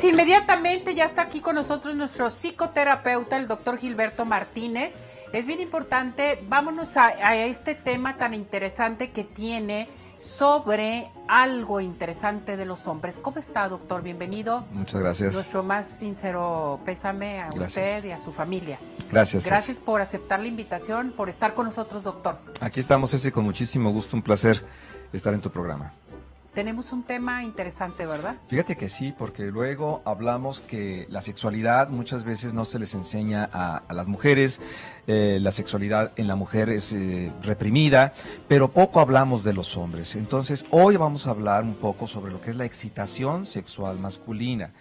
Vámonos inmediatamente, ya está aquí con nosotros nuestro psicoterapeuta, el doctor Gilberto Martínez. Es bien importante, vámonos a, a este tema tan interesante que tiene sobre algo interesante de los hombres. ¿Cómo está, doctor? Bienvenido. Muchas gracias. Nuestro más sincero pésame a usted y a su familia. Gracias. Gracias por aceptar la invitación, por estar con nosotros, doctor. Aquí estamos, ese con muchísimo gusto, un placer estar en tu programa. Tenemos un tema interesante, ¿verdad? Fíjate que sí, porque luego hablamos que la sexualidad muchas veces no se les enseña a, las mujeres, eh, la sexualidad en la mujer es eh, reprimida, pero poco hablamos de los hombres. Entonces, hoy vamos a hablar un poco sobre lo que es la excitación sexual masculina.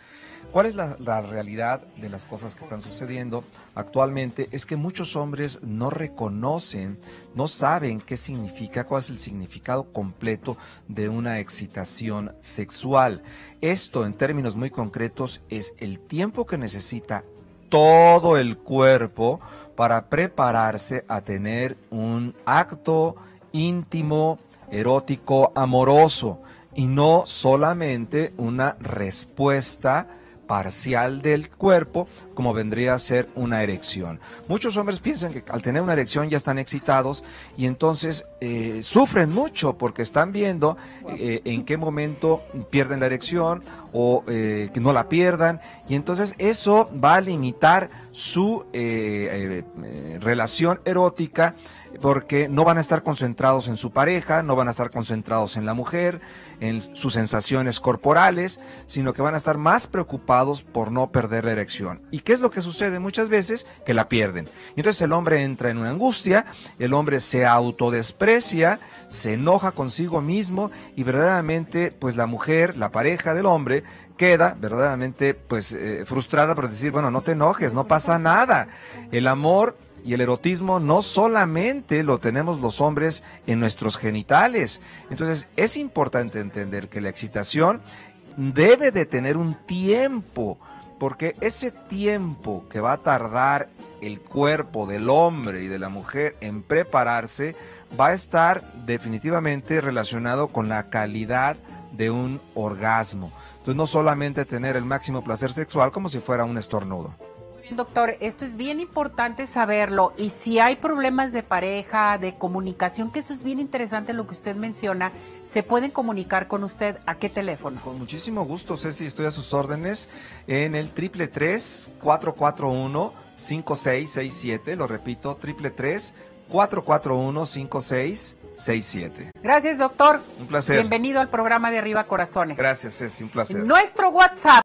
¿Cuál es la, realidad de las cosas que están sucediendo actualmente? Es que muchos hombres no reconocen, no saben qué significa, cuál es el significado completo de una excitación sexual. Esto, en términos muy concretos, es el tiempo que necesita todo el cuerpo para prepararse a tener un acto íntimo, erótico, amoroso, y no solamente una respuesta parcial del cuerpo, como vendría a ser una erección. Muchos hombres piensan que al tener una erección ya están excitados y entonces eh, sufren mucho porque están viendo eh, en qué momento pierden la erección o eh, que no la pierdan y entonces eso va a limitar su relación erótica porque no van a estar concentrados en su pareja, no van a estar concentrados en la mujer, en sus sensaciones corporales, sino que van a estar más preocupados por no perder la erección. ¿Y qué es lo que sucede muchas veces? Que la pierden. Y entonces el hombre entra en una angustia, el hombre se autodesprecia, se enoja consigo mismo y verdaderamente pues la mujer, la pareja del hombre, queda verdaderamente pues eh, frustrada por decir, bueno, no te enojes, no pasa nada. El amor y el erotismo no solamente lo tenemos los hombres en nuestros genitales. Entonces es importante entender que la excitación debe de tener un tiempo, porque ese tiempo que va a tardar el cuerpo del hombre y de la mujer en prepararse va a estar definitivamente relacionado con la calidad de un orgasmo. Entonces no solamente tener el máximo placer sexual como si fuera un estornudo. Doctor, esto es bien importante saberlo y si hay problemas de pareja, de comunicación, que eso es bien interesante lo que usted menciona, ¿se pueden comunicar con usted a qué teléfono? Con muchísimo gusto, Ceci, estoy a sus órdenes en el triple tres cuatro cuatro uno cinco seis seis siete, lo repito, triple tres cuatro cuatro uno cinco seis seis siete. Gracias, doctor. Un placer. Bienvenido al programa de Arriba Corazones. Gracias, Ceci, un placer. Nuestro WhatsApp